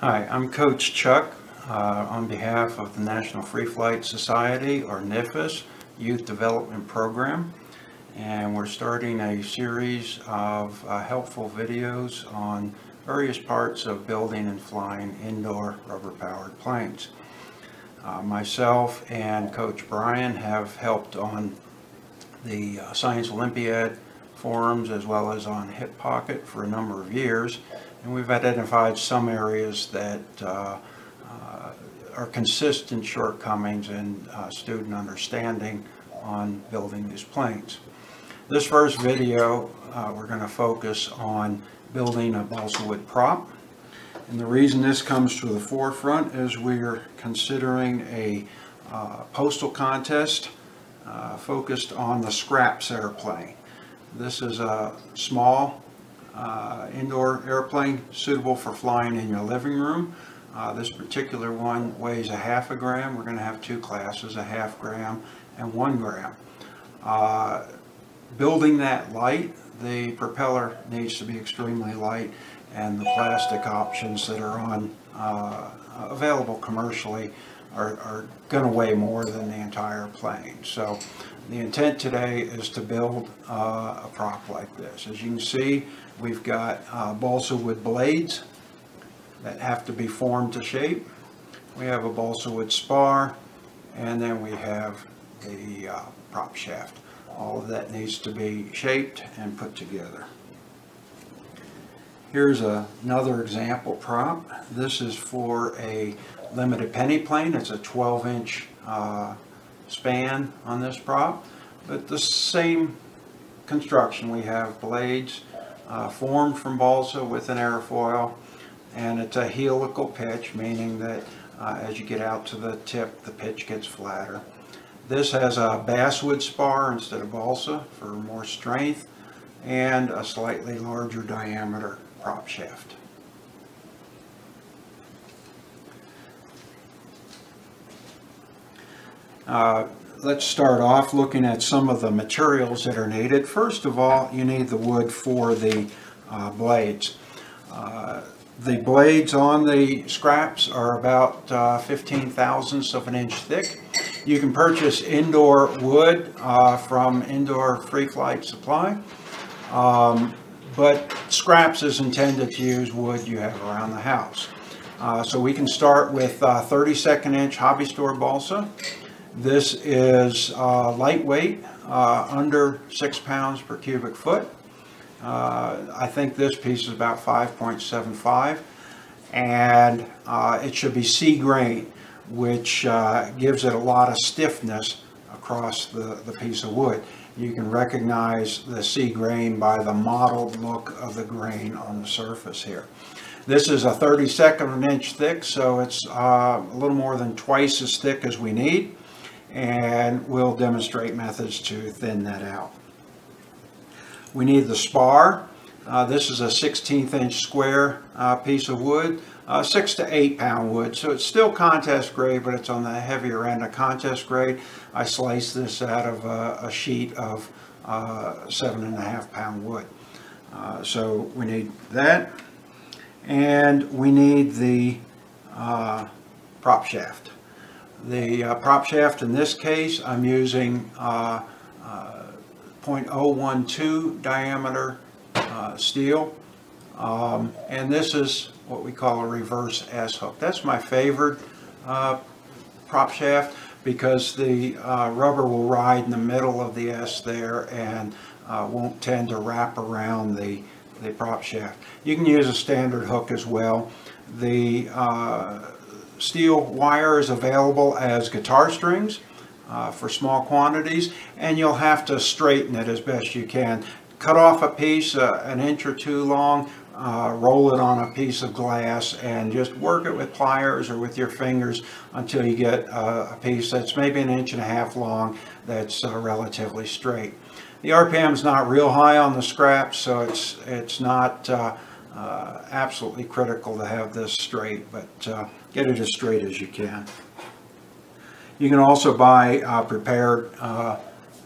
Hi, I'm Coach Chuck uh, on behalf of the National Free Flight Society, or NFFS, Youth Development Program. And we're starting a series of uh, helpful videos on various parts of building and flying indoor rubber-powered planes. Uh, myself and Coach Brian have helped on the uh, Science Olympiad forums as well as on Hip Pocket for a number of years and we've identified some areas that uh, uh, are consistent shortcomings in uh, student understanding on building these planes. This first video, uh, we're going to focus on building a balsa wood prop. And the reason this comes to the forefront is we're considering a uh, postal contest uh, focused on the Scraps airplane. This is a small uh, indoor airplane suitable for flying in your living room. Uh, this particular one weighs a half a gram. We're going to have two classes, a half gram and one gram. Uh, building that light, the propeller needs to be extremely light and the plastic options that are on uh, available commercially are, are going to weigh more than the entire plane. So the intent today is to build uh, a prop like this. As you can see, we've got uh, balsa wood blades that have to be formed to shape. We have a balsa wood spar, and then we have the uh, prop shaft. All of that needs to be shaped and put together. Here's a, another example prop. This is for a limited penny plane. It's a 12 inch uh, span on this prop. But the same construction. We have blades uh, formed from balsa with an airfoil and it's a helical pitch meaning that uh, as you get out to the tip the pitch gets flatter. This has a basswood spar instead of balsa for more strength and a slightly larger diameter prop shaft. Uh, let's start off looking at some of the materials that are needed. First of all, you need the wood for the uh, blades. Uh, the blades on the scraps are about uh, 15 thousandths of an inch thick. You can purchase indoor wood uh, from Indoor Free Flight Supply. Um, but scraps is intended to use wood you have around the house. Uh, so we can start with 32nd inch hobby store balsa. This is uh, lightweight, uh, under six pounds per cubic foot. Uh, I think this piece is about 5.75 and uh, it should be C grain which uh, gives it a lot of stiffness across the, the piece of wood. You can recognize the C grain by the mottled look of the grain on the surface here. This is a 32nd inch thick, so it's uh, a little more than twice as thick as we need and we'll demonstrate methods to thin that out. We need the spar. Uh, this is a 16th inch square uh, piece of wood, uh, 6 to 8 pound wood. So it's still contest grade, but it's on the heavier end of contest grade. I sliced this out of a, a sheet of uh, seven and a half pound wood. Uh, so we need that. And we need the uh, prop shaft. The uh, prop shaft in this case, I'm using uh, uh, 0.012 diameter uh, steel. Um, and this is what we call a reverse S-hook. That's my favorite uh, prop shaft because the uh, rubber will ride in the middle of the S there and won't tend to wrap around the, the prop shaft. You can use a standard hook as well. The steel wire is available as guitar strings uh, for small quantities and you'll have to straighten it as best you can. Cut off a piece uh, an inch or two long, uh, roll it on a piece of glass and just work it with pliers or with your fingers until you get uh, a piece that's maybe an inch and a half long that's uh, relatively straight. The RPM is not real high on the scraps so it's, it's not uh, absolutely critical to have this straight but get it as straight as you can. You can also buy uh, prepared uh,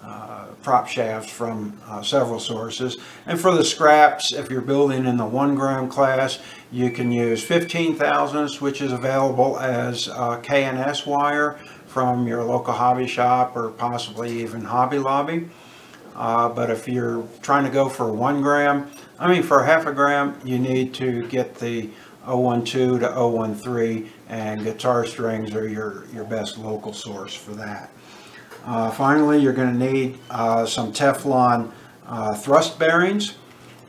uh, prop shafts from uh, several sources. And for the scraps, if you're building in the one gram class, you can use 15 thousandths, which is available as uh, K&S wire from your local hobby shop or possibly even Hobby Lobby. Uh, but if you're trying to go for one gram, I mean for half a gram, you need to get the 012 to 013 and guitar strings are your, your best local source for that. Uh, finally, you're going to need uh, some Teflon uh, thrust bearings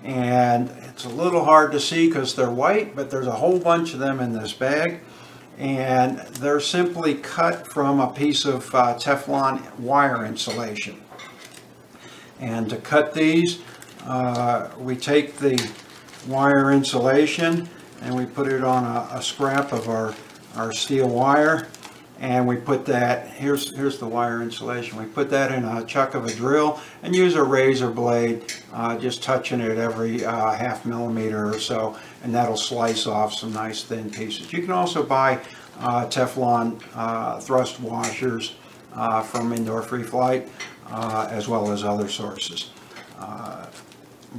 and it's a little hard to see because they're white but there's a whole bunch of them in this bag and they're simply cut from a piece of uh, Teflon wire insulation. And to cut these, uh, we take the wire insulation and we put it on a, a scrap of our, our steel wire and we put that, here's, here's the wire insulation, we put that in a chuck of a drill and use a razor blade, uh, just touching it every uh, half millimeter or so, and that'll slice off some nice thin pieces. You can also buy uh, Teflon uh, thrust washers uh, from Indoor Free Flight, uh, as well as other sources.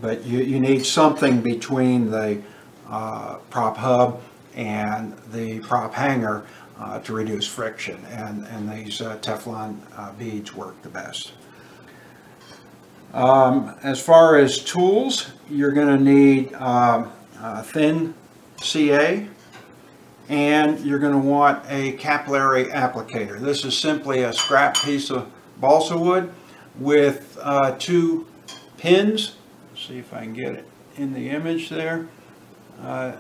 but you, you need something between the prop hub and the prop hanger uh, to reduce friction and, and these uh, Teflon uh, beads work the best. Um, as far as tools, you're going to need um, thin CA and you're going to want a capillary applicator. This is simply a scrap piece of balsa wood with uh, two pins. Let's see if I can get it in the image there. Uh,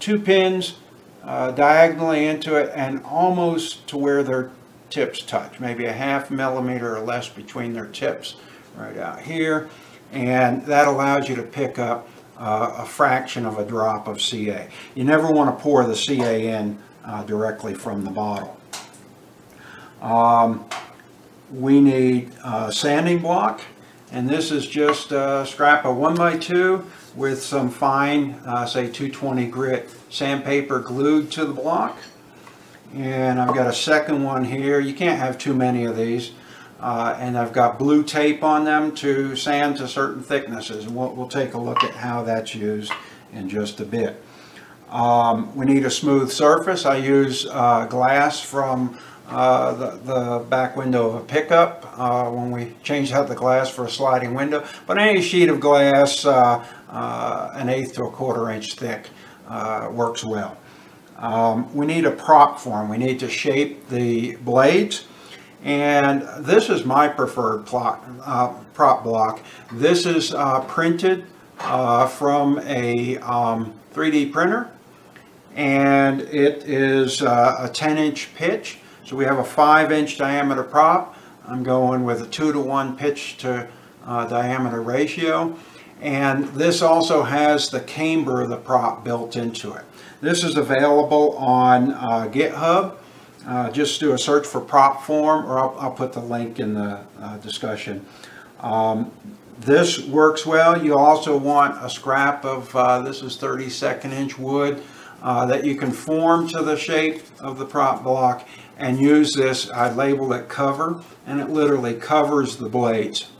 two pins uh, diagonally into it and almost to where their tips touch, maybe a half millimeter or less between their tips right out here. And that allows you to pick up uh, a fraction of a drop of CA. You never want to pour the CA in uh, directly from the bottle. Um, we need a sanding block and this is just a scrap of 1 by 2 with some fine, uh, say 220 grit sandpaper glued to the block. And I've got a second one here. You can't have too many of these. Uh, and I've got blue tape on them to sand to certain thicknesses. And we'll, we'll take a look at how that's used in just a bit. Um, we need a smooth surface. I use uh, glass from uh, the, the, back window of a pickup uh, when we changed out the glass for a sliding window. But any sheet of glass, uh, an eighth to a quarter inch thick, uh, works well. Um, we need a prop form. We need to shape the blades. And this is my preferred plot, uh, prop block. This is printed from a um, 3D printer and it is uh, a 10 inch pitch so we have a 5 inch diameter prop. I'm going with a 2 to 1 pitch to uh, diameter ratio. And this also has the camber of the prop built into it. This is available on uh, GitHub. Uh, just do a search for prop form or I'll, I'll put the link in the uh, discussion. Um, this works well. You also want a scrap of, uh, this is 32nd inch wood uh, that you can form to the shape of the prop block and use this, I labeled it cover, and it literally covers the blades.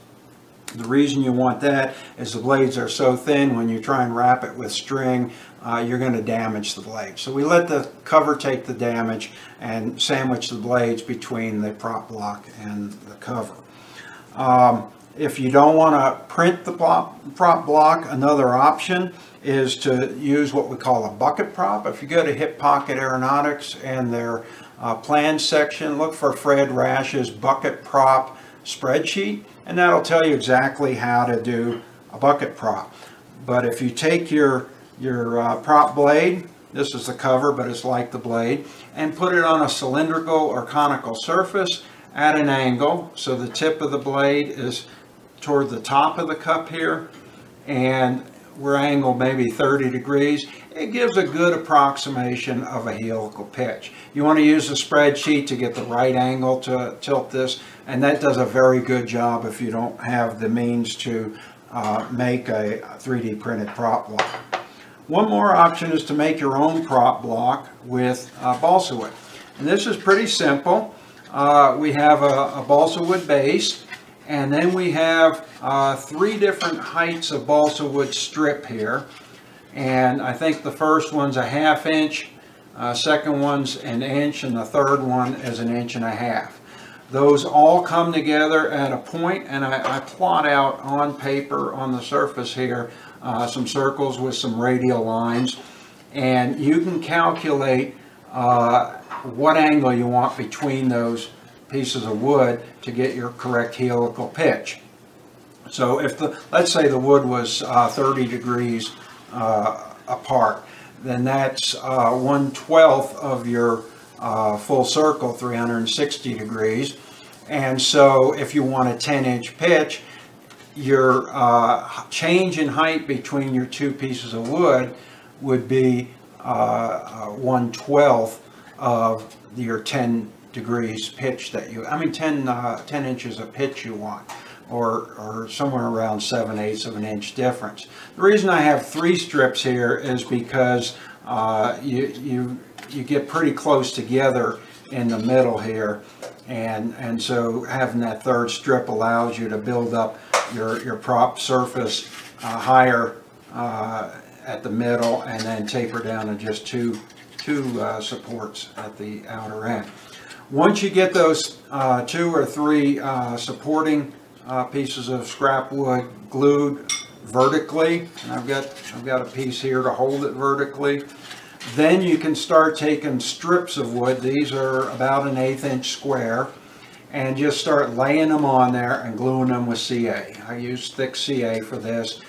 The reason you want that is the blades are so thin when you try and wrap it with string, uh, you're going to damage the blade. So we let the cover take the damage and sandwich the blades between the prop block and the cover. Um, if you don't want to print the prop, prop block, another option is to use what we call a bucket prop. If you go to Hip Pocket Aeronautics and their uh, plan section, look for Fred Rash's bucket prop spreadsheet, and that'll tell you exactly how to do a bucket prop. But if you take your, your uh, prop blade, this is the cover, but it's like the blade, and put it on a cylindrical or conical surface at an angle, so the tip of the blade is toward the top of the cup here, and we're angled maybe 30 degrees, it gives a good approximation of a helical pitch. You want to use a spreadsheet to get the right angle to tilt this, and that does a very good job if you don't have the means to uh, make a 3D printed prop block. One more option is to make your own prop block with uh, balsa wood. And this is pretty simple. uh, we have a, a balsa wood base, and then we have uh, three different heights of balsa wood strip here. And I think the first one's a half inch, uh, second one's an inch, and the third one is an inch and a half. Those all come together at a point, and I, I plot out on paper on the surface here uh, some circles with some radial lines. And you can calculate uh, what angle you want between those pieces of wood to get your correct helical pitch. So if the, let's say the wood was uh, 30 degrees uh, apart, then that's uh, 1 12th of your uh, full circle, 360 degrees. And so if you want a 10 inch pitch, your uh, change in height between your two pieces of wood would be uh, 1 12th of your 10 degrees pitch that you, I mean 10, uh, 10 inches of pitch you want or, or somewhere around 7 eighths of an inch difference. The reason I have three strips here is because uh, you, you, you get pretty close together in the middle here and, and so having that third strip allows you to build up your, your prop surface uh, higher uh, at the middle and then taper down to just two, two uh, supports at the outer end. Once you get those uh, two or three uh, supporting uh, pieces of scrap wood glued vertically, and I've got, I've got a piece here to hold it vertically, then you can start taking strips of wood, these are about an eighth inch square, and just start laying them on there and gluing them with CA. I use thick CA for this.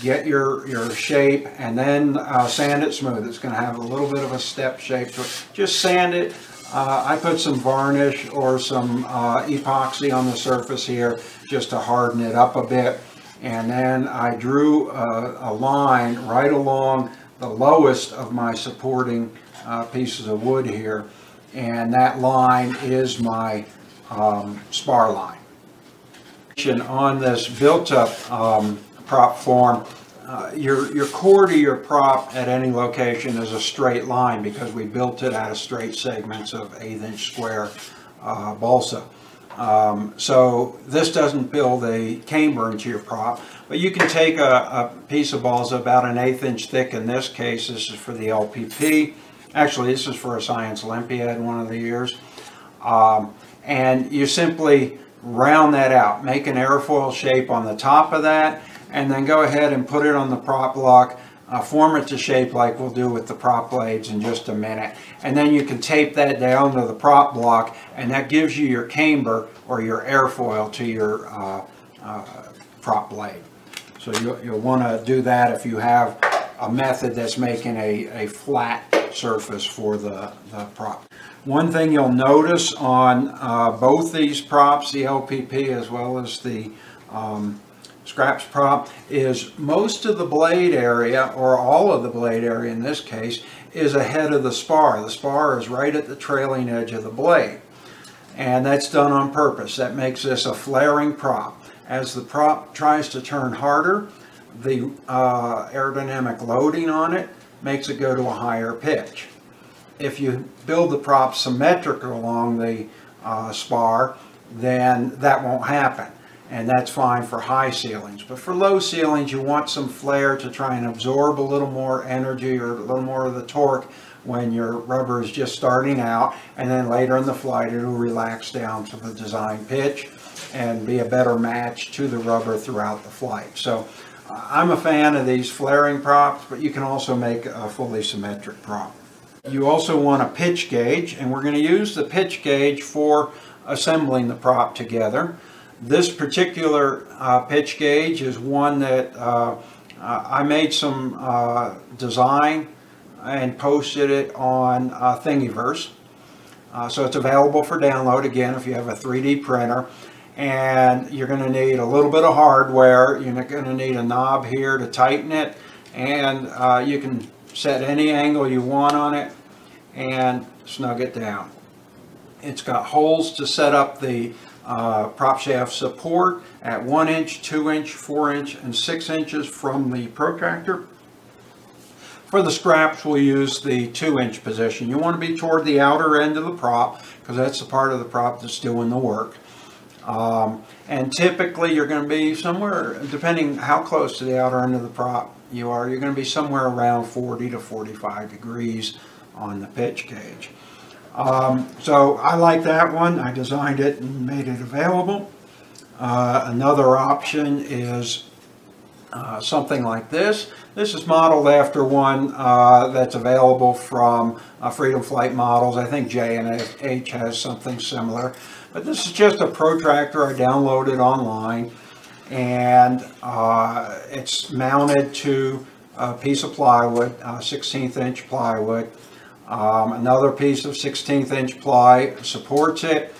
Get your, your shape and then uh, sand it smooth. It's going to have a little bit of a step shape So. Just sand it. Uh, I put some varnish or some uh, epoxy on the surface here just to harden it up a bit. And then I drew a, a line right along the lowest of my supporting uh, pieces of wood here. And that line is my um, spar line. And On this built-up um, prop form, uh, your, your core to your prop at any location is a straight line because we built it out of straight segments of eighth inch square uh, balsa. Um, so this doesn't build a camber into your prop, but you can take a, a, piece of balsa about an eighth inch thick in this case. This is for the LPP. Actually, this is for a Science Olympiad one of the years. Um, and you simply round that out. Make an airfoil shape on the top of that and then go ahead and put it on the prop block. Uh, form it to shape like we'll do with the prop blades in just a minute. And then you can tape that down to the prop block and that gives you your camber or your airfoil to your uh, uh, prop blade. So you'll, you'll want to do that if you have a method that's making a, a flat surface for the, the prop. One thing you'll notice on uh, both these props, the LPP as well as the um, scraps prop, is most of the blade area, or all of the blade area in this case, is ahead of the spar. The spar is right at the trailing edge of the blade. And that's done on purpose. That makes this a flaring prop. As the prop tries to turn harder, the uh, aerodynamic loading on it makes it go to a higher pitch if you build the prop symmetrical along the uh, spar, then that won't happen. And that's fine for high ceilings. But for low ceilings, you want some flare to try and absorb a little more energy or a little more of the torque when your rubber is just starting out. And then later in the flight, it'll relax down to the design pitch and be a better match to the rubber throughout the flight. So uh, I'm a fan of these flaring props, but you can also make a fully symmetric prop. You also want a pitch gauge, and we're going to use the pitch gauge for assembling the prop together. This particular uh, pitch gauge is one that uh, I made some uh, design and posted it on uh, Thingiverse. Uh, so it's available for download again if you have a 3D printer. And you're going to need a little bit of hardware. You're going to need a knob here to tighten it. And uh, you can set any angle you want on it and snug it down. It's got holes to set up the uh, prop shaft support at 1 inch, 2 inch, 4 inch, and 6 inches from the protractor. For the scraps, we'll use the two inch position. You want to be toward the outer end of the prop because that's the part of the prop that's doing the work. Um, and typically you're going to be somewhere, depending how close to the outer end of the prop you are, you're going to be somewhere around 40 to 45 degrees on the pitch gauge. Um, so I like that one. I designed it and made it available. Uh, another option is uh, something like this. This is modeled after one uh, that's available from uh, Freedom Flight Models. I think J&H has something similar. But this is just a protractor I downloaded online and uh, it's mounted to a piece of plywood, 16th inch plywood. Um, another piece of 16th inch ply supports it,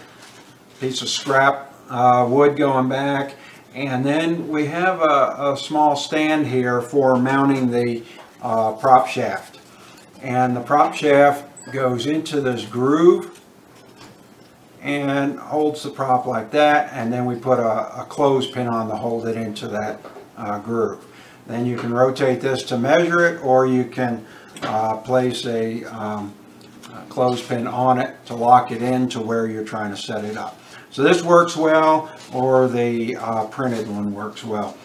piece of scrap uh, wood going back, and then we have a, a small stand here for mounting the uh, prop shaft. And the prop shaft goes into this groove and holds the prop like that and then we put a, a clothespin on to hold it into that uh, groove. Then you can rotate this to measure it or you can uh, place a, um, a clothespin on it to lock it in to where you're trying to set it up. So this works well or the uh, printed one works well.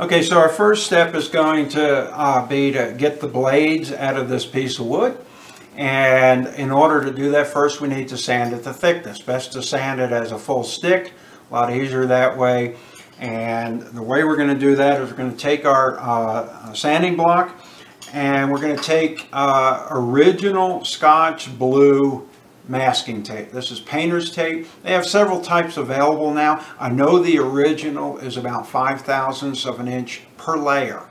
Okay, so our first step is going to uh, be to get the blades out of this piece of wood. And in order to do that, first we need to sand it to thickness. Best to sand it as a full stick, a lot easier that way. And the way we're going to do that is we're going to take our uh, sanding block and we're going to take uh, original Scotch Blue masking tape. This is painter's tape. They have several types available now. I know the original is about 5 thousandths of an inch per layer.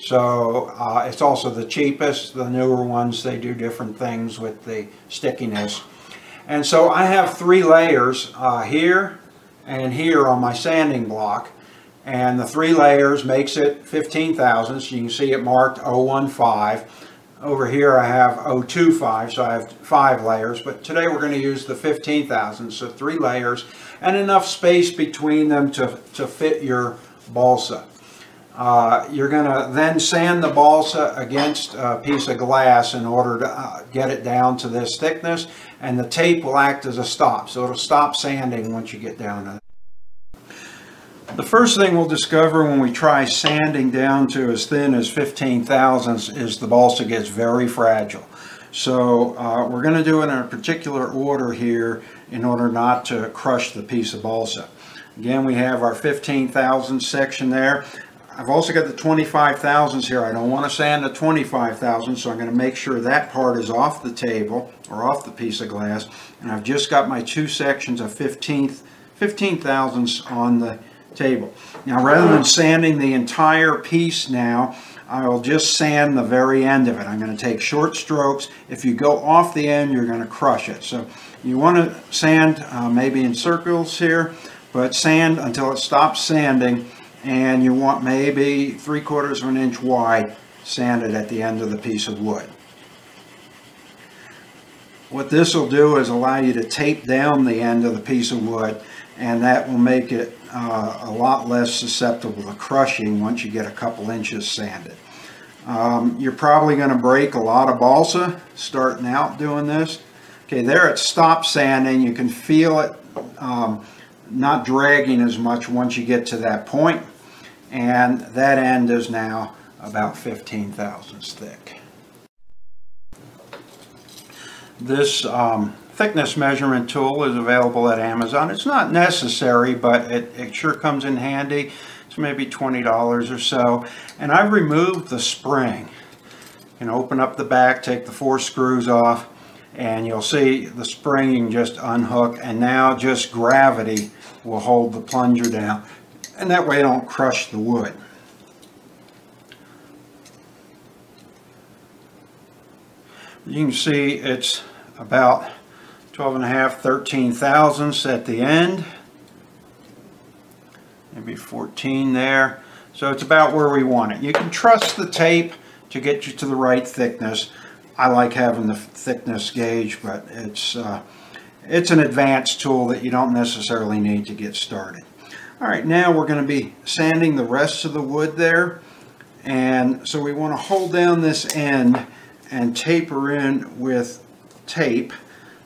So uh, it's also the cheapest. The newer ones, they do different things with the stickiness. And so I have three layers uh, here and here on my sanding block. And the three layers makes it 15 thousandths. You can see it marked 015. Over here I have 025, so I have five layers, but today we're going to use the 15,000, so three layers, and enough space between them to, to fit your balsa. Uh, you're going to then sand the balsa against a piece of glass in order to uh, get it down to this thickness, and the tape will act as a stop, so it'll stop sanding once you get down to the first thing we'll discover when we try sanding down to as thin as 15 thousandths is the balsa gets very fragile. So uh, we're going to do it in a particular order here in order not to crush the piece of balsa. Again, we have our 15 thousandths section there. I've also got the 25 thousandths here. I don't want to sand the 25 thousandths, so I'm going to make sure that part is off the table or off the piece of glass. And I've just got my two sections of 15th, 15 thousandths on the table. Now rather than sanding the entire piece now, I'll just sand the very end of it. I'm going to take short strokes. If you go off the end, you're going to crush it. So you want to sand uh, maybe in circles here, but sand until it stops sanding. And you want maybe three quarters of an inch wide sanded at the end of the piece of wood. What this will do is allow you to tape down the end of the piece of wood and that will make it uh, a lot less susceptible to crushing once you get a couple inches sanded. Um, you're probably going to break a lot of balsa starting out doing this. Okay, there it stops sanding. You can feel it um, not dragging as much once you get to that point. And that end is now about 15 thousandths thick. This um, thickness measurement tool is available at Amazon. It's not necessary, but it, it sure comes in handy. It's maybe $20 or so. And I've removed the spring. You open up the back, take the four screws off, and you'll see the spring you can just unhook, and now just gravity will hold the plunger down. And that way I don't crush the wood. You can see it's about 12 and a half, 13 thousandths at the end. Maybe 14 there. So it's about where we want it. You can trust the tape to get you to the right thickness. I like having the thickness gauge, but it's uh, it's an advanced tool that you don't necessarily need to get started. All right, now we're going to be sanding the rest of the wood there. And so we want to hold down this end and taper in with tape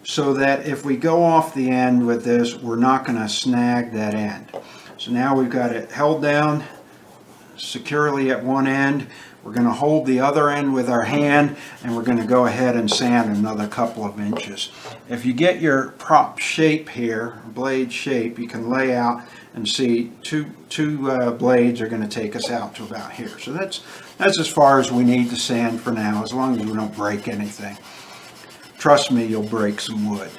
so that if we go off the end with this, we're not going to snag that end. So now we've got it held down securely at one end. We're going to hold the other end with our hand and we're going to go ahead and sand another couple of inches. If you get your prop shape here, blade shape, you can lay out and see two, two uh, blades are going to take us out to about here. So that's, that's as far as we need to sand for now, as long as we don't break anything. Trust me, you'll break some wood.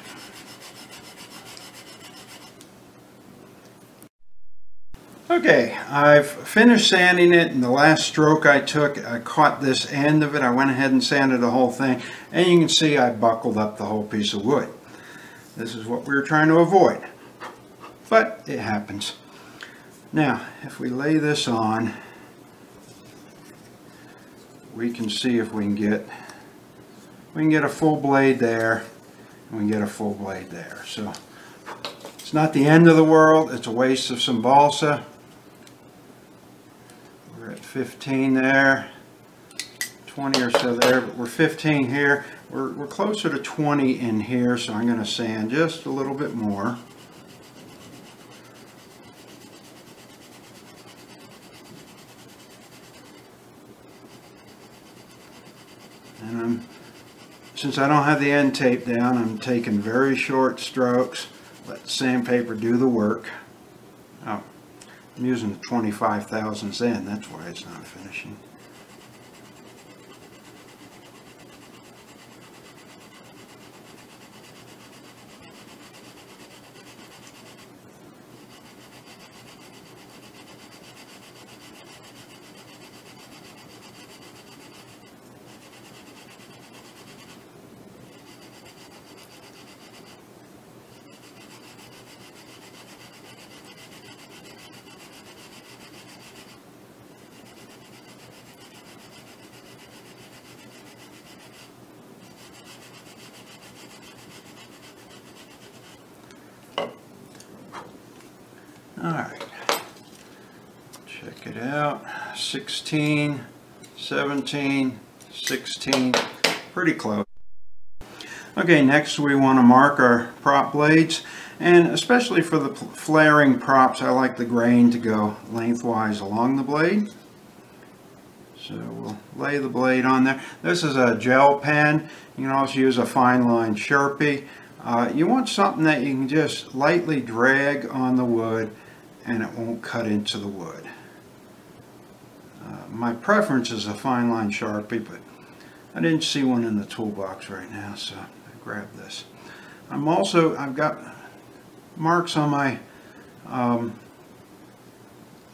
Okay, I've finished sanding it and the last stroke I took, I caught this end of it. I went ahead and sanded the whole thing and you can see I buckled up the whole piece of wood. This is what we were trying to avoid, but it happens. Now, if we lay this on, we can see if we can get, we can get a full blade there and we can get a full blade there. So it's not the end of the world, it's a waste of some balsa. we're at 15 there, 20 or so there, but we're 15 here. We're, we're closer to 20 in here, so I'm going to sand just a little bit more. And I'm, since I don't have the end tape down, I'm taking very short strokes. Let the sandpaper do the work. Oh, I'm using the 25 thousandths in, that's why it's not finishing. All right, check it out. 16, 17, 16, pretty close. Okay, next we want to mark our prop blades. And especially for the flaring props, I like the grain to go lengthwise along the blade. So we'll lay the blade on there. This is a gel pen. You can also use a fine line Sharpie. Uh, you want something that you can just lightly drag on the wood and it won't cut into the wood. My preference is a fine line Sharpie, but I didn't see one in the toolbox right now, so I grabbed this. I'm also, I've got marks on my um,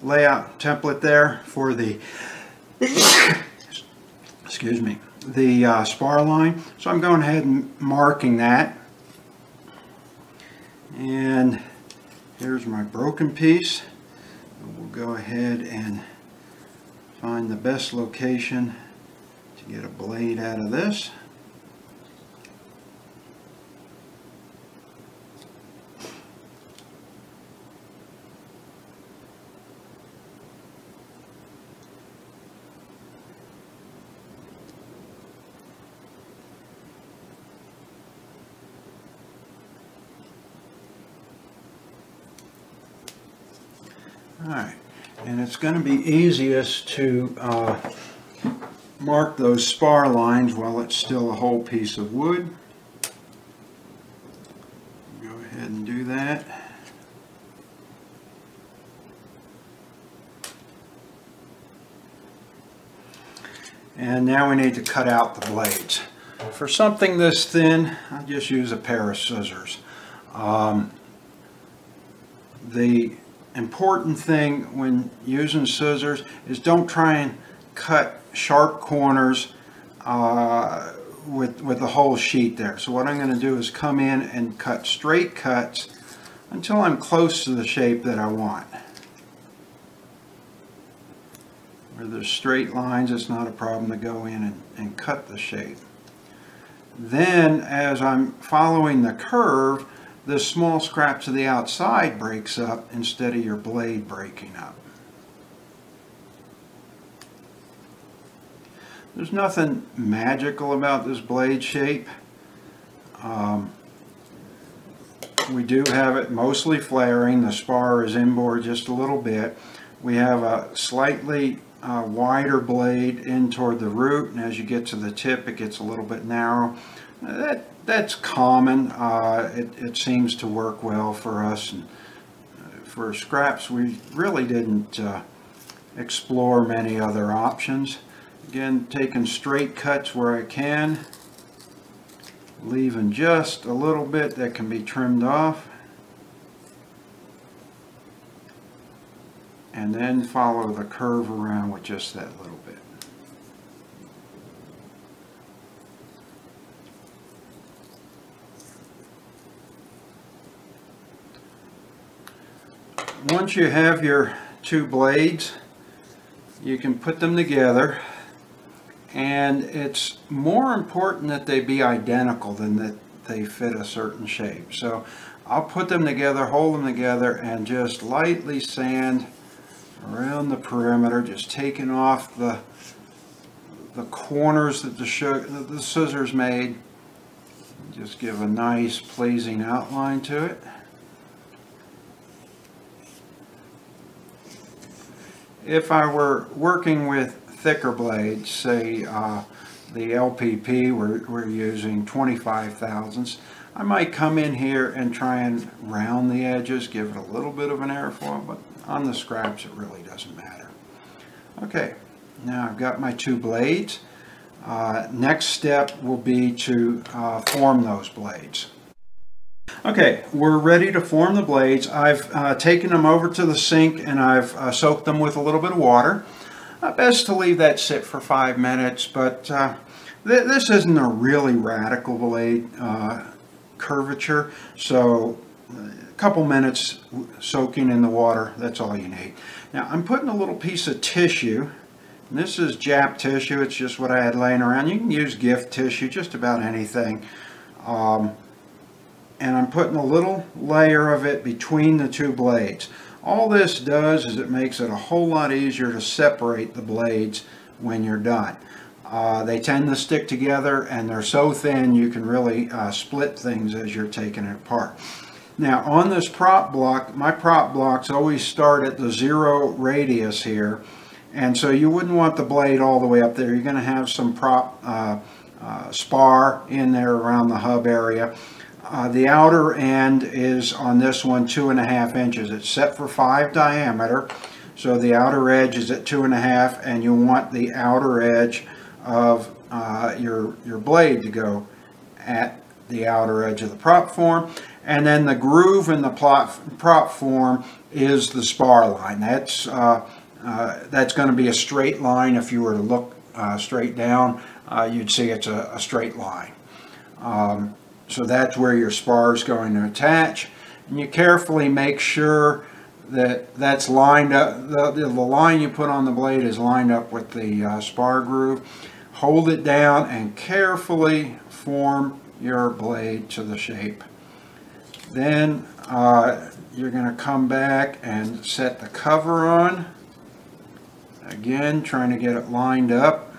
layout template there for the, excuse me, the uh, spar line. So I'm going ahead and marking that. And Here's my broken piece. We'll go ahead and find the best location to get a blade out of this. Alright, and it's going to be easiest to uh, mark those spar lines while it's still a whole piece of wood. Go ahead and do that. And now we need to cut out the blades. For something this thin, I just use a pair of scissors. Um, the important thing when using scissors is don't try and cut sharp corners uh, with, with the whole sheet there. So what I'm going to do is come in and cut straight cuts until I'm close to the shape that I want. Where there's straight lines, it's not a problem to go in and, and cut the shape. Then as I'm following the curve, the small scrap to the outside breaks up instead of your blade breaking up. There's nothing magical about this blade shape. Um, we do have it mostly flaring. The spar is inboard just a little bit. We have a slightly uh, wider blade in toward the root, and as you get to the tip, it gets a little bit narrow. That that's common. Uh, it, it seems to work well for us. And uh, for scraps, we really didn't uh, explore many other options. Again, taking straight cuts where I can, leaving just a little bit that can be trimmed off. And then follow the curve around with just that little bit. Once you have your two blades, you can put them together and it's more important that they be identical than that they fit a certain shape. So I'll put them together, hold them together, and just lightly sand around the perimeter, just taking off the the corners that the, that the scissors made. Just give a nice pleasing outline to it. If I were working with thicker blades, say uh, the LPP, we're, we're using 25 thousandths, I might come in here and try and round the edges, give it a little bit of an airfoil, but on the scraps it really doesn't matter. Okay, now I've got my two blades. Uh, next step will be to uh, form those blades. Okay, we're ready to form the blades. I've uh, taken them over to the sink and I've uh, soaked them with a little bit of water. Uh, best to leave that sit for five minutes, but uh, th this isn't a really radical blade uh, curvature, so uh, a couple minutes soaking in the water, that's all you need. Now I'm putting a little piece of tissue this is Jap tissue, it's just what I had laying around. You can use gift tissue, just about anything. Um, and I'm putting a little layer of it between the two blades. All this does is it makes it a whole lot easier to separate the blades when you're done. Uh, they tend to stick together and they're so thin you can really uh, split things as you're taking it apart. Now on this prop block, my prop blocks always start at the zero radius here and so you wouldn't want the blade all the way up there. You're going to have some prop uh, uh spar in there around the hub area. Uh, the outer end is on this one two and a half inches. It's set for five diameter, so the outer edge is at two and a half, and you want the outer edge of uh, your your blade to go at the outer edge of the prop form. And then the groove in the plot, prop form is the spar line. That's uh, uh, that's going to be a straight line. If you were to look uh, straight down, uh, you'd see it's a, a straight line. Um, so that's where your spar is going to attach. And you carefully make sure that that's lined up, the, the line you put on the blade is lined up with the uh, spar groove. Hold it down and carefully form your blade to the shape. Then uh, you're going to come back and set the cover on. Again, trying to get it lined up.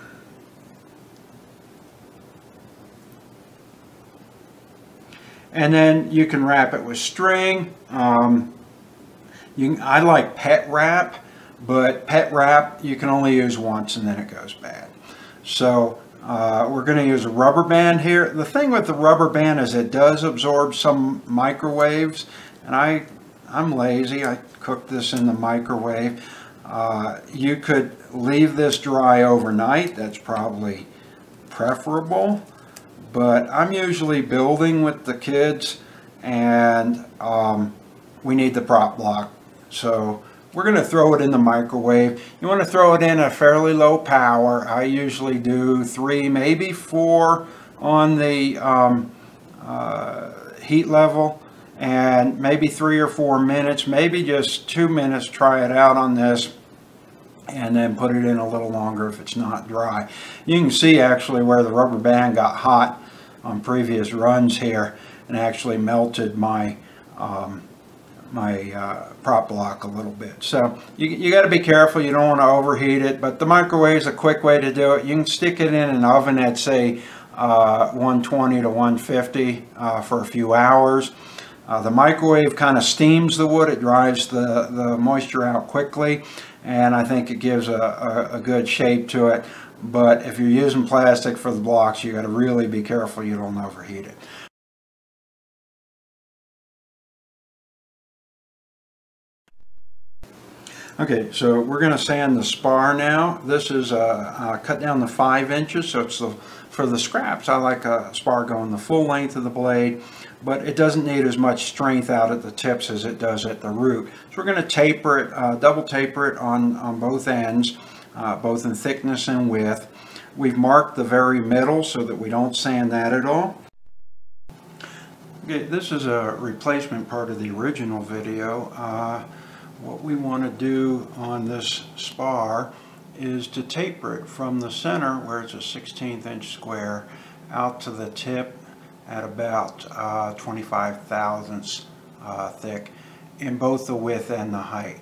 And then you can wrap it with string. Um, you, I like pet wrap, but pet wrap you can only use once and then it goes bad. So uh, we're going to use a rubber band here. The thing with the rubber band is it does absorb some microwaves, and I, I'm lazy. I cook this in the microwave. Uh, you could leave this dry overnight. That's probably preferable but I'm usually building with the kids and um, we need the prop block. So we're going to throw it in the microwave. You want to throw it in a fairly low power. I usually do three, maybe four on the um, uh, heat level and maybe three or four minutes, maybe just two minutes, try it out on this and then put it in a little longer if it's not dry. You can see actually where the rubber band got hot on previous runs here and actually melted my um, my uh, prop block a little bit. So you, you got to be careful. You don't want to overheat it, but the microwave is a quick way to do it. You can stick it in an oven at say uh, 120 to 150 uh, for a few hours. Uh, the microwave kind of steams the wood. It drives the, the moisture out quickly, and I think it gives a, a, a good shape to it. But if you're using plastic for the blocks, you got to really be careful you don't overheat it. Okay, so we're going to sand the spar now. This is uh, uh, cut down to five inches, so it's the, for the scraps. I like a spar going the full length of the blade, but it doesn't need as much strength out at the tips as it does at the root. So we're going to taper it, uh, double taper it on, on both ends, uh, both in thickness and width. We've marked the very middle so that we don't sand that at all. Okay, this is a replacement part of the original video. Uh, what we want to do on this spar is to taper it from the center where it's a 16th inch square out to the tip at about uh, 25 thousandths uh, thick in both the width and the height.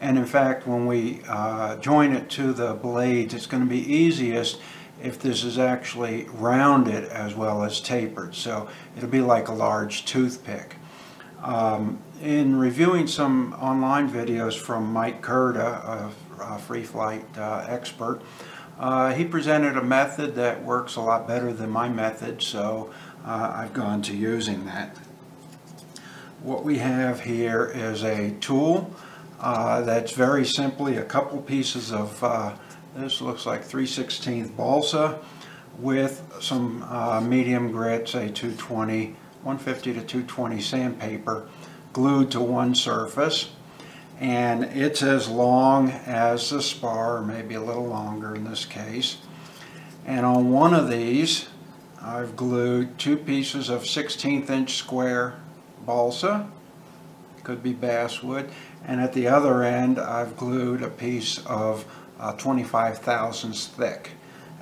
And in fact, when we uh, join it to the blades, it's going to be easiest if this is actually rounded as well as tapered. So it'll be like a large toothpick. Um, in reviewing some online videos from Mike Curda, a, free flight uh, expert, uh, he presented a method that works a lot better than my method, so uh, I've gone to using that. What we have here is a tool uh, that's very simply a couple pieces of, uh, this looks like 3 16 balsa with some uh, medium grit, say 220 150 to 220 sandpaper glued to one surface. And it's as long as the spar, maybe a little longer in this case. And on one of these I've glued two pieces of 16th inch square balsa, could be basswood, and at the other end I've glued a piece of uh, 25 thousandths thick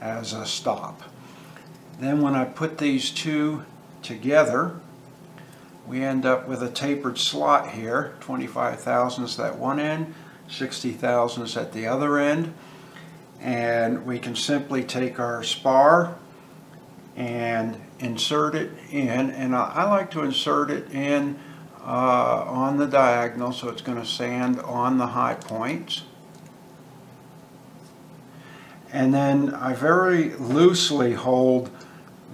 as a stop. Then when I put these two together, we end up with a tapered slot here, 25 thousandths at one end, 60 thousandths at the other end. And we can simply take our spar and insert it in. And I, I like to insert it in uh, on the diagonal so it's going to sand on the high points. And then I very loosely hold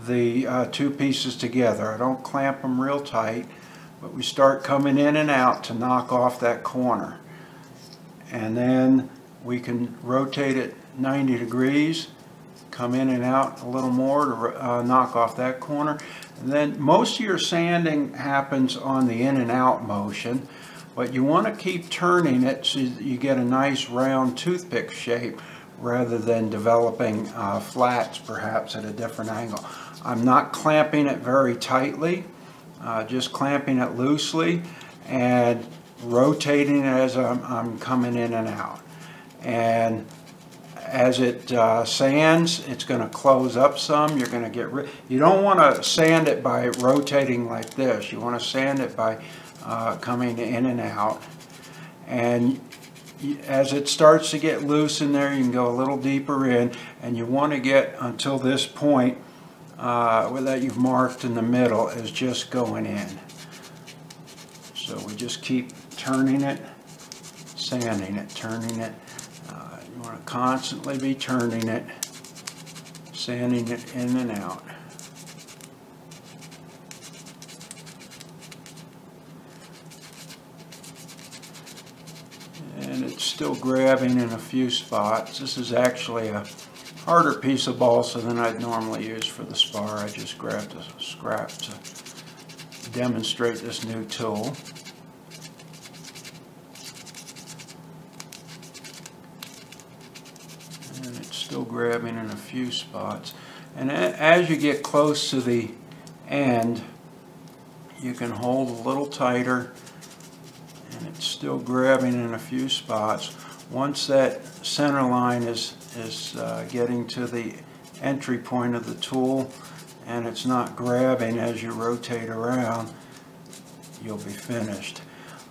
the uh, two pieces together. I don't clamp them real tight, but we start coming in and out to knock off that corner. And then we can rotate it 90 degrees, come in and out a little more to uh, knock off that corner. And then most of your sanding happens on the in and out motion, but you want to keep turning it so that you get a nice round toothpick shape rather than developing uh, flats perhaps at a different angle. I'm not clamping it very tightly, uh, just clamping it loosely and rotating it as I'm, I'm coming in and out. And as it uh, sands, it's going to close up some. You're going to get rid. You don't want to sand it by rotating like this. You want to sand it by uh, coming in and out. And as it starts to get loose in there, you can go a little deeper in, and you want to get until this point uh, that you've marked in the middle is just going in. So we just keep turning it, sanding it, turning it. Want to constantly be turning it, sanding it in and out. And it's still grabbing in a few spots. This is actually a harder piece of balsa than I'd normally use for the spar. I just grabbed a scrap to demonstrate this new tool. And it's still grabbing in a few spots. And as you get close to the end, you can hold a little tighter and it's still grabbing in a few spots. Once that center line is is uh, getting to the entry point of the tool and it's not grabbing as you rotate around, you'll be finished.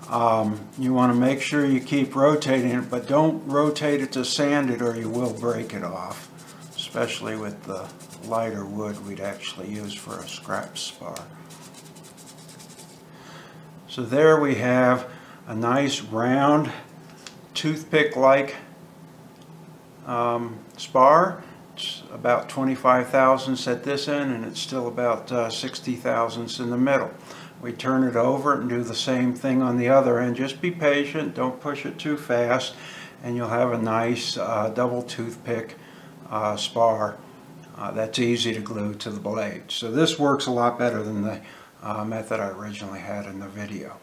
Um, you want to make sure you keep rotating it, but don't rotate it to sand it or you will break it off, especially with the lighter wood we'd actually use for a scrap spar. So there we have a nice round toothpick-like um, spar. It's about 25 thousandths at this end and it's still about uh, 60 thousandths in the middle. We turn it over and do the same thing on the other end. Just be patient, don't push it too fast, and you'll have a nice uh, double toothpick uh, spar uh, that's easy to glue to the blade. So this works a lot better than the uh, method I originally had in the video.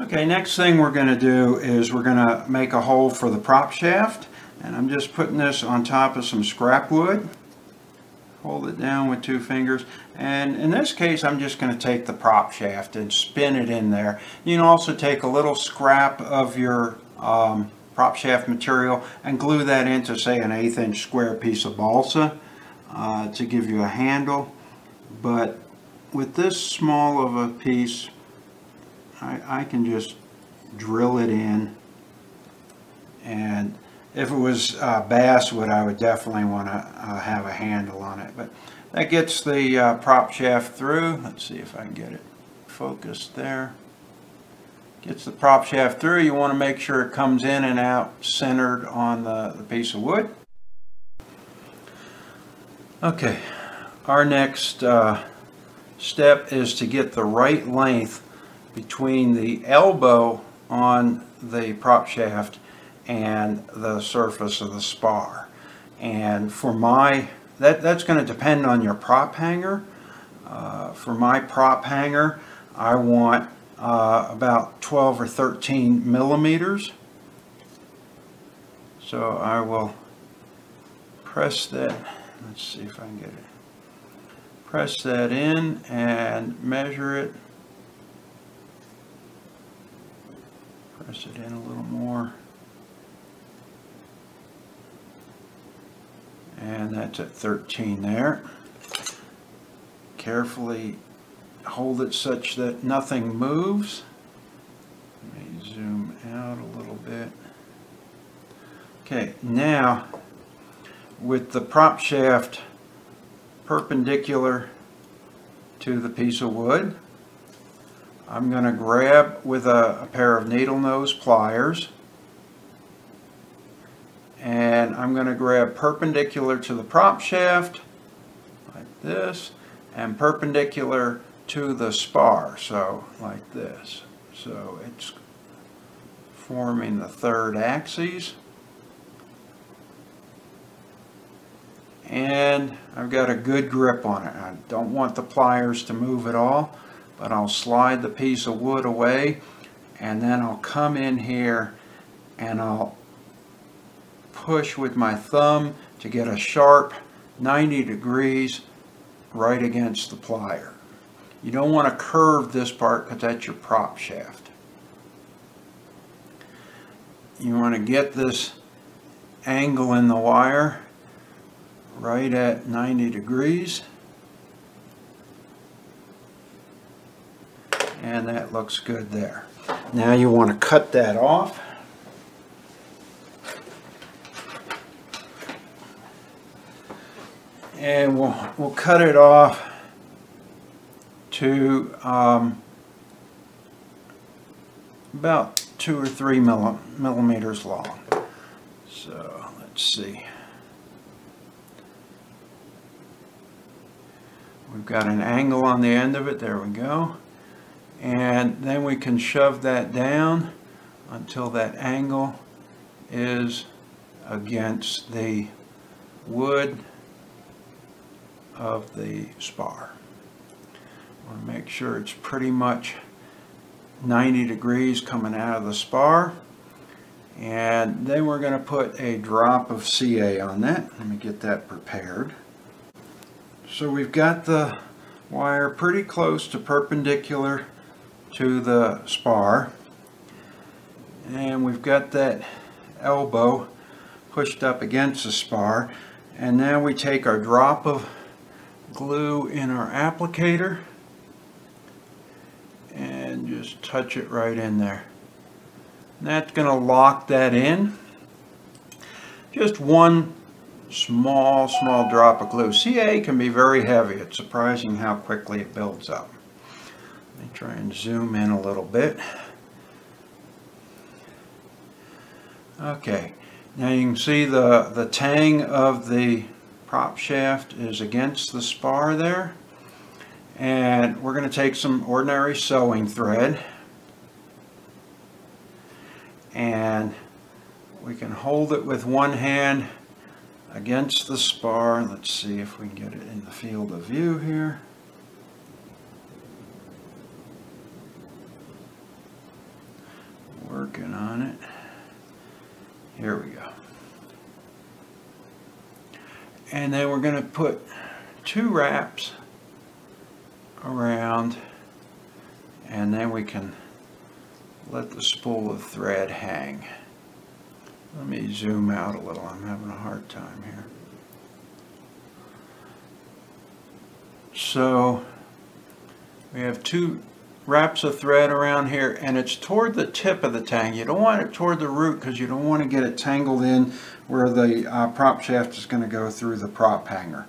Okay, next thing we're going to do is we're going to make a hole for the prop shaft. And I'm just putting this on top of some scrap wood. Hold it down with two fingers. And in this case, I'm just going to take the prop shaft and spin it in there. You can also take a little scrap of your um, prop shaft material and glue that into, say, an eighth inch square piece of balsa uh, to give you a handle. But with this small of a piece, I, I can just drill it in and if it was uh, basswood, I would definitely want to uh, have a handle on it. But that gets the uh, prop shaft through. Let's see if I can get it focused there. Gets the prop shaft through. You want to make sure it comes in and out centered on the, the piece of wood. Okay, our next uh, step is to get the right length between the elbow on the prop shaft and the surface of the spar. And for my, that, that's going to depend on your prop hanger. Uh, for my prop hanger, I want uh, about 12 or 13 millimeters. So I will press that, let's see if I can get it. Press that in and measure it. Press it in a little more. And that's at 13 there. Carefully hold it such that nothing moves. Let me zoom out a little bit. Okay, now with the prop shaft perpendicular to the piece of wood, I'm going to grab with a, a pair of needle nose pliers and I'm going to grab perpendicular to the prop shaft like this and perpendicular to the spar so like this. So it's forming the third axis. And I've got a good grip on it. I don't want the pliers to move at all but I'll slide the piece of wood away and then I'll come in here and I'll push with my thumb to get a sharp 90 degrees right against the plier. You don't want to curve this part because that's your prop shaft. You want to get this angle in the wire right at 90 degrees. And that looks good there. Now you want to cut that off. And we'll, we'll cut it off to um, about two or three millimeters long. So let's see. We've got an angle on the end of it, there we go. And then we can shove that down until that angle is against the wood of the spar. Want to make sure it's pretty much 90 degrees coming out of the spar. And then we're going to put a drop of CA on that. Let me get that prepared. So we've got the wire pretty close to perpendicular to the spar. And we've got that elbow pushed up against the spar. And now we take our drop of glue in our applicator and just touch it right in there. And that's going to lock that in. Just one small, small drop of glue. CA can be very heavy. It's surprising how quickly it builds up. Let me try and zoom in a little bit. Okay, now you can see the, the tang of the prop shaft is against the spar there. And we're going to take some ordinary sewing thread and we can hold it with one hand against the spar. Let's see if we can get it in the field of view here. Working on it. Here we go. And then we're going to put two wraps around and then we can let the spool of thread hang. Let me zoom out a little. I'm having a hard time here. So we have two wraps of thread around here and it's toward the tip of the tang. You don't want it toward the root because you don't want to get it tangled in where the uh, prop shaft is going to go through the prop hanger.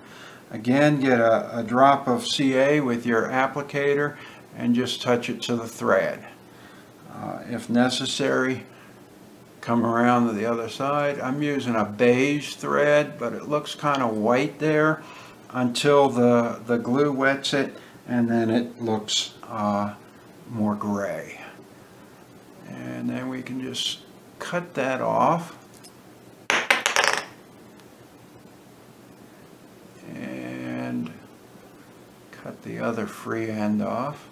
Again, get a, a drop of CA with your applicator and just touch it to the thread. Uh, if necessary, come around to the other side. I'm using a beige thread, but it looks kind of white there until the, the glue wets it, and then it looks uh, more gray. And then we can just cut that off. And the other free end off.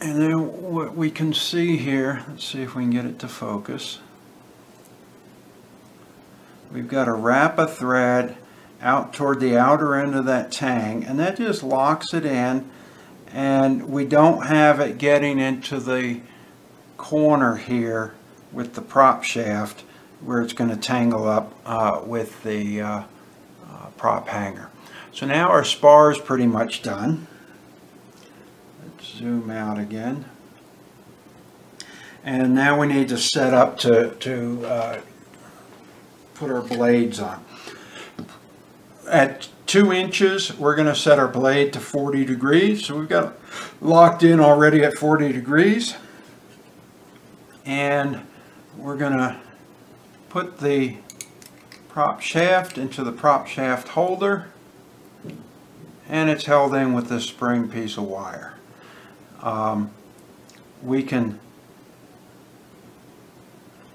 And then what we can see here, let's see if we can get it to focus. We've got a wrap of thread out toward the outer end of that tang and that just locks it in and we don't have it getting into the corner here with the prop shaft where it's going to tangle up uh, with the uh, uh, prop hanger. So now our spar is pretty much done Let's zoom out again. And now we need to set up to, to uh, put our blades on. At two inches, we're going to set our blade to 40 degrees. So we've got locked in already at 40 degrees. And we're going to put the prop shaft into the prop shaft holder and it's held in with this spring piece of wire um, we can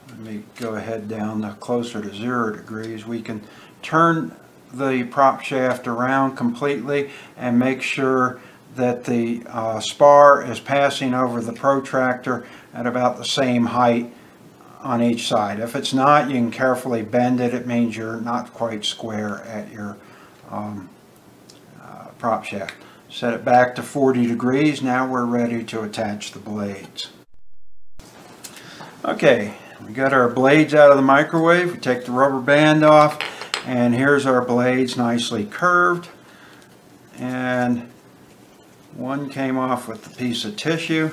let me go ahead down the closer to zero degrees we can turn the prop shaft around completely and make sure that the uh, spar is passing over the protractor at about the same height on each side. If it's not, you can carefully bend it. It means you're not quite square at your um, uh, prop shaft. Set it back to 40 degrees. Now we're ready to attach the blades. Okay, we got our blades out of the microwave. We take the rubber band off and here's our blades nicely curved. And one came off with a piece of tissue.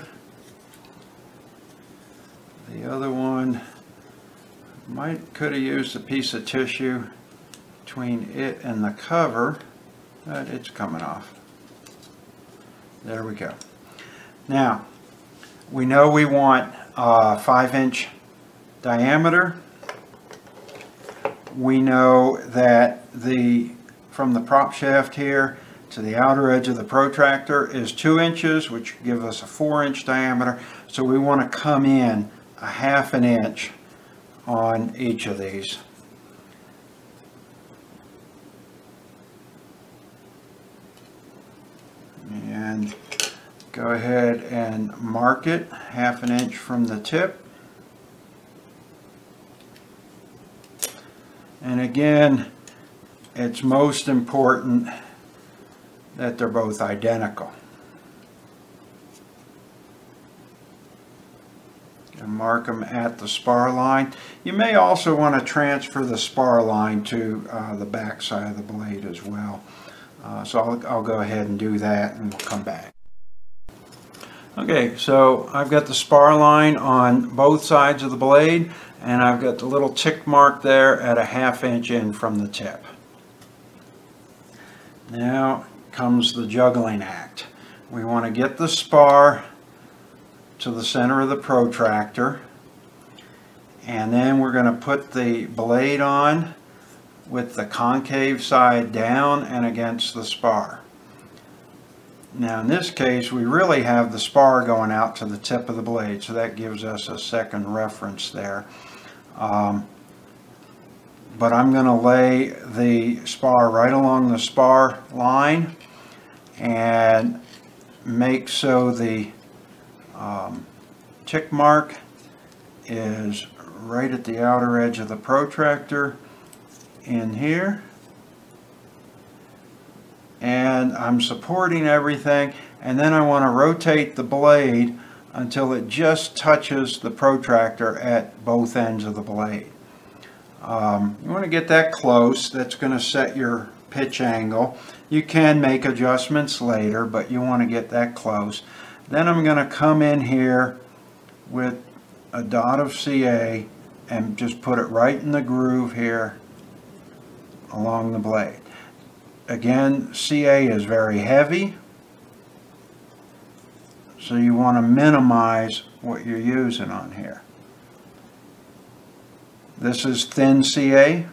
The other one might could have used a piece of tissue between it and the cover, but it's coming off. There we go. Now, we know we want a 5 inch diameter. We know that the from the prop shaft here to the outer edge of the protractor is 2 inches, which gives us a 4 inch diameter. So we want to come in a half an inch on each of these. and go ahead and mark it half an inch from the tip And again, it's most important that they're both identical. And mark them at the spar line. You may also want to transfer the spar line to uh, the back side of the blade as well. Uh, so I'll, I'll go ahead and do that and we'll come back. Okay, so I've got the spar line on both sides of the blade and I've got the little tick mark there at a half inch in from the tip. Now comes the juggling act. We want to get the spar to the center of the protractor and then we're going to put the blade on with the concave side down and against the spar. Now in this case we really have the spar going out to the tip of the blade so that gives us a second reference there. Um, but I'm going to lay the spar right along the spar line and make so the um, tick mark is right at the outer edge of the protractor in here. And I'm supporting everything. And then I want to rotate the blade until it just touches the protractor at both ends of the blade. Um, you want to get that close. That's going to set your pitch angle. You can make adjustments later, but you want to get that close. Then I'm going to come in here with a dot of CA and just put it right in the groove here along the blade. Again, CA is very heavy, so you want to minimize what you're using on here. This is thin CA.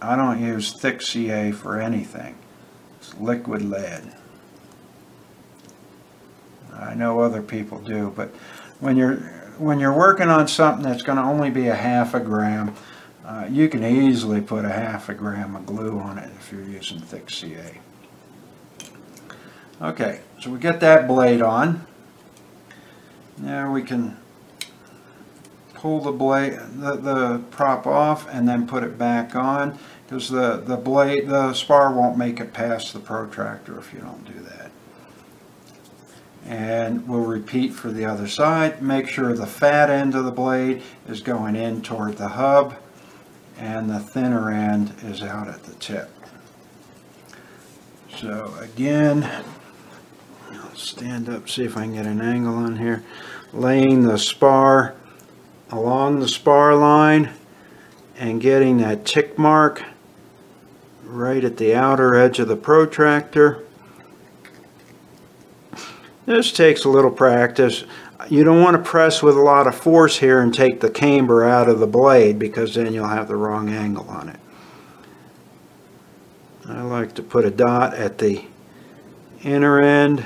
I don't use thick CA for anything. It's liquid lead. I know other people do, but when you're when you're working on something that's going to only be a half a gram, uh, you can easily put a half a gram of glue on it if you're using thick CA. Okay, so we get that blade on. Now we can pull the blade, the, the prop off and then put it back on because the, the blade, the spar won't make it past the protractor if you don't do that. And we'll repeat for the other side. Make sure the fat end of the blade is going in toward the hub and the thinner end is out at the tip. So again, stand up, see if I can get an angle on here. Laying the spar along the spar line and getting that tick mark right at the outer edge of the protractor. This takes a little practice. You don't want to press with a lot of force here and take the camber out of the blade because then you'll have the wrong angle on it. I like to put a dot at the inner end,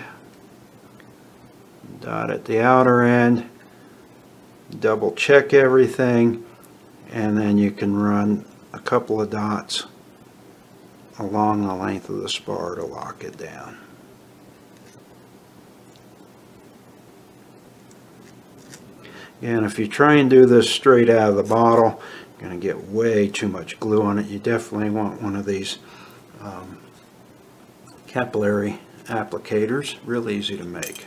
dot at the outer end, double check everything, and then you can run a couple of dots along the length of the spar to lock it down. And if you try and do this straight out of the bottle, you're going to get way too much glue on it. You definitely want one of these um, capillary applicators. Real easy to make.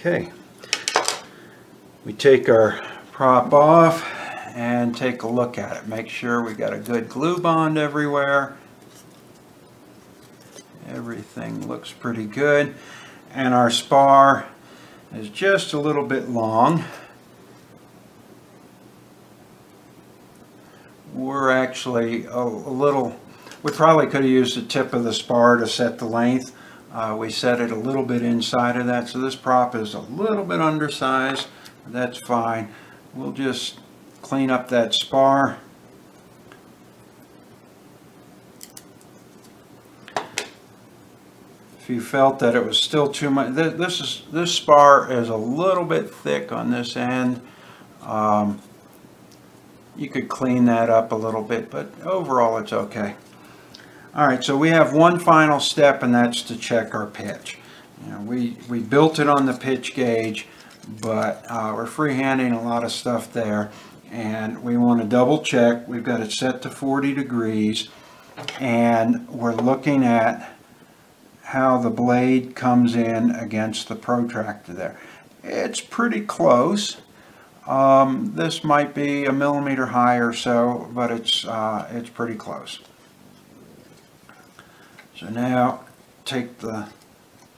Okay. We take our prop off and take a look at it. Make sure we got a good glue bond everywhere. Everything looks pretty good and our spar is just a little bit long. We're actually a, a little, we probably could have used the tip of the spar to set the length. Uh, we set it a little bit inside of that, so this prop is a little bit undersized. That's fine. We'll just clean up that spar. If you felt that it was still too much, this is this spar is a little bit thick on this end. Um, you could clean that up a little bit, but overall it's okay. All right, so we have one final step, and that's to check our pitch. You know, we, we built it on the pitch gauge. but uh, we're freehanding a lot of stuff there. And we want to double check, we've got it set to 40 degrees, and we're looking at how the blade comes in against the protractor there. It's pretty close. Um, this might be a millimeter high or so, but it's, uh, it's pretty close. So now take the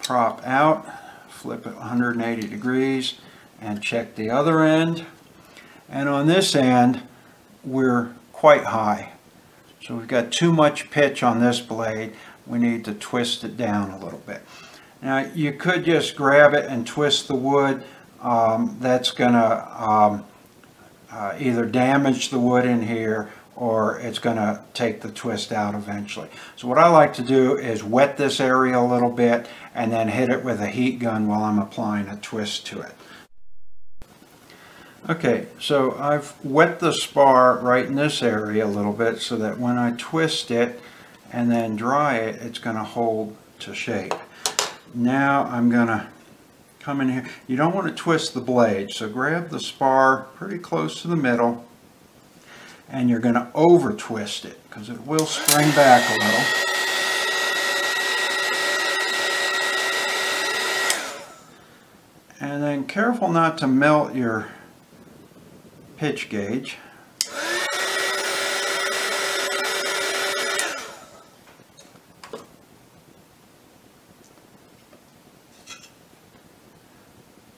prop out, flip it 180 degrees, and check the other end. And on this end, we're quite high. So we've got too much pitch on this blade. We need to twist it down a little bit. Now you could just grab it and twist the wood. Um, that's going to um, uh, either damage the wood in here or it's going to take the twist out eventually. So what I like to do is wet this area a little bit and then hit it with a heat gun while I'm applying a twist to it. Okay, so I've wet the spar right in this area a little bit so that when I twist it and then dry it, it's going to hold to shape. Now I'm going to come in here. You don't want to twist the blade, so grab the spar pretty close to the middle and you're going to over twist it because it will spring back a little. And then careful not to melt your pitch gauge.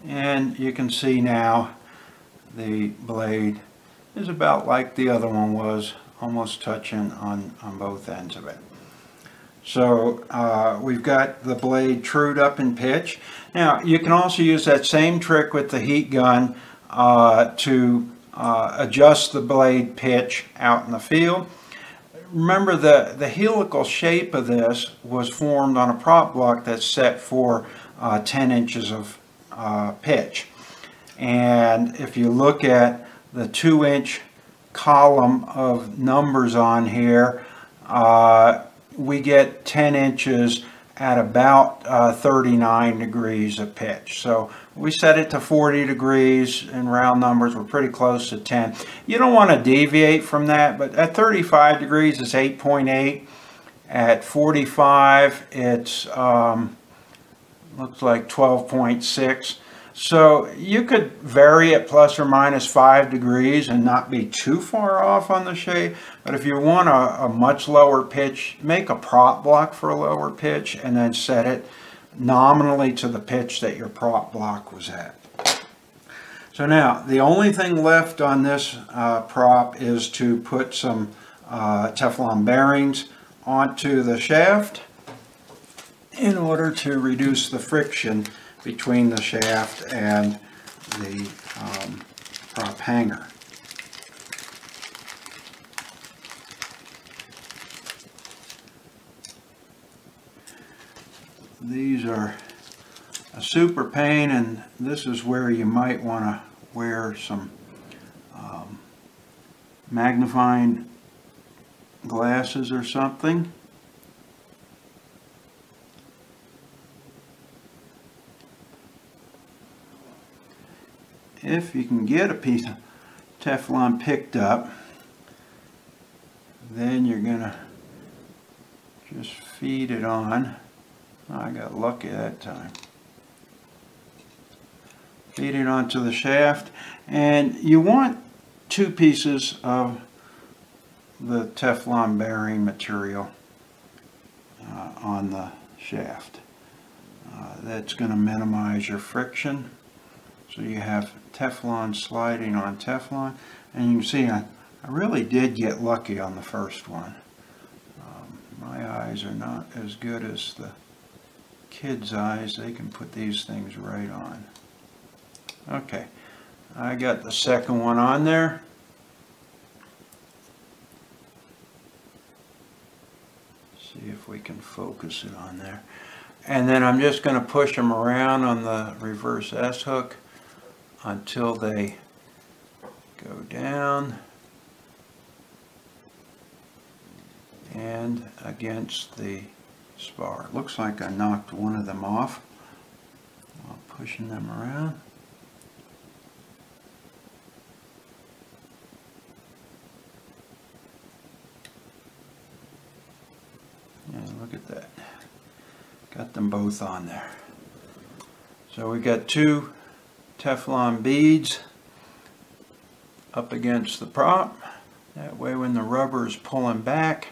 And you can see now the blade is about like the other one was, almost touching on, on both ends of it. So uh, we've got the blade trued up in pitch. Now you can also use that same trick with the heat gun uh, to uh, adjust the blade pitch out in the field. Remember the, the helical shape of this was formed on a prop block that's set for uh, 10 inches of uh, pitch. And if you look at the two inch column of numbers on here, uh, we get 10 inches at about uh, 39 degrees of pitch. So we set it to 40 degrees in round numbers. We're pretty close to 10. You don't want to deviate from that, but at 35 degrees it's 8.8. At 45 it's um, looks like 12.6. So you could vary it plus or minus five degrees and not be too far off on the shade. But if you want a, a, much lower pitch, make a prop block for a lower pitch and then set it nominally to the pitch that your prop block was at. So now, the only thing left on this uh, prop is to put some uh, Teflon bearings onto the shaft in order to reduce the friction between the shaft and the um, prop hanger. These are a super pain and this is where you might want to wear some um, magnifying glasses or something. If you can get a piece of Teflon picked up, then you're going to just feed it on. I got lucky that time. Feed it onto the shaft and you want two pieces of the Teflon bearing material uh, on the shaft. Uh, that's going to minimize your friction. So you have Teflon sliding on Teflon. And you can see I, I really did get lucky on the first one. Um, my eyes are not as good as the kids' eyes. They can put these things right on. Okay, I got the second one on there. See if we can focus it on there. And then I'm just going to push them around on the reverse S-hook until they go down and against the spar. Looks like I knocked one of them off while pushing them around. And look at that. Got them both on there. So we got two Teflon beads up against the prop. That way when the rubber is pulling back,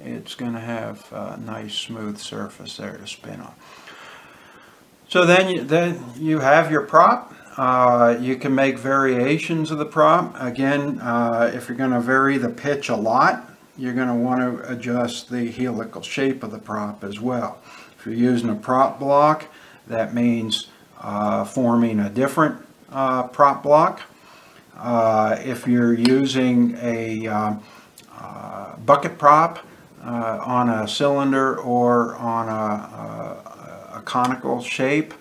it's going to have a nice smooth surface there to spin on. So then you, then you have your prop. Uh, you can make variations of the prop. Again, uh, if you're going to vary the pitch a lot, you're going to want to adjust the helical shape of the prop as well. If you're using a prop block, that means uh, forming a different uh, prop block. Uh, if you're using a um, uh, bucket prop uh, on a cylinder or on a, a, a conical shape,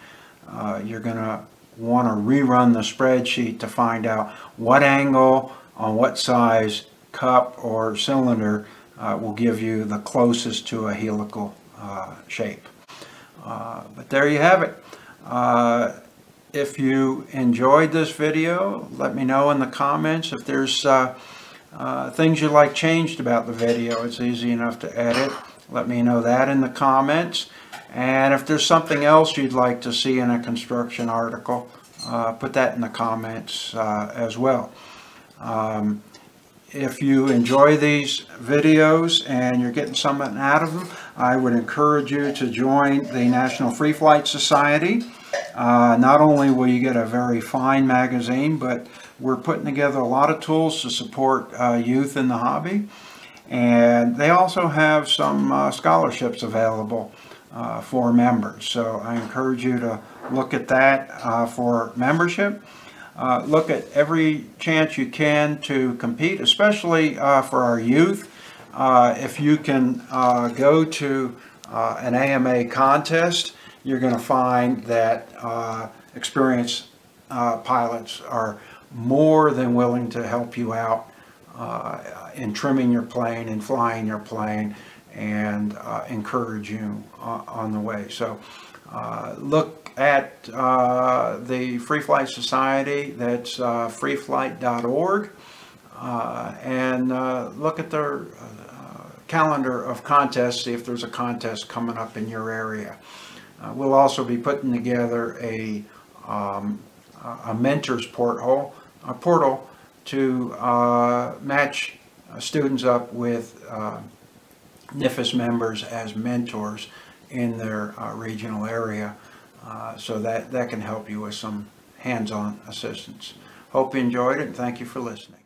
you're going to want to rerun the spreadsheet to find out what angle on what size cup or cylinder uh, will give you the closest to a helical uh, shape. Uh, but there you have it. Uh, if you enjoyed this video, let me know in the comments if there's uh, uh, things you like changed about the video. It's easy enough to edit. Let me know that in the comments. And if there's something else you'd like to see in a construction article, uh, put that in the comments uh, as well. Um, if you enjoy these videos and you're getting something out of them, I would encourage you to join the National Free Flight Society. Uh, not only will you get a very fine magazine, but we're putting together a lot of tools to support uh, youth in the hobby. And they also have some uh, scholarships available uh, for members. So I encourage you to look at that uh, for membership. Uh, look at every chance you can to compete, especially for our youth. Uh, if you can uh, go to uh, an AMA contest, you're going to find that uh, experienced pilots are more than willing to help you out in trimming your plane and flying your plane and encourage you on the way. So look at uh, the Free Flight Society, that's uh, freeflight.org, uh, and uh, look at their uh, calendar of contests, see if there's a contest coming up in your area. Uh, we'll also be putting together a, um, a mentors portal, a portal to match students up with NFFS members as mentors in their regional area. Uh, so that, that can help you with some hands-on assistance. Hope you enjoyed it and thank you for listening.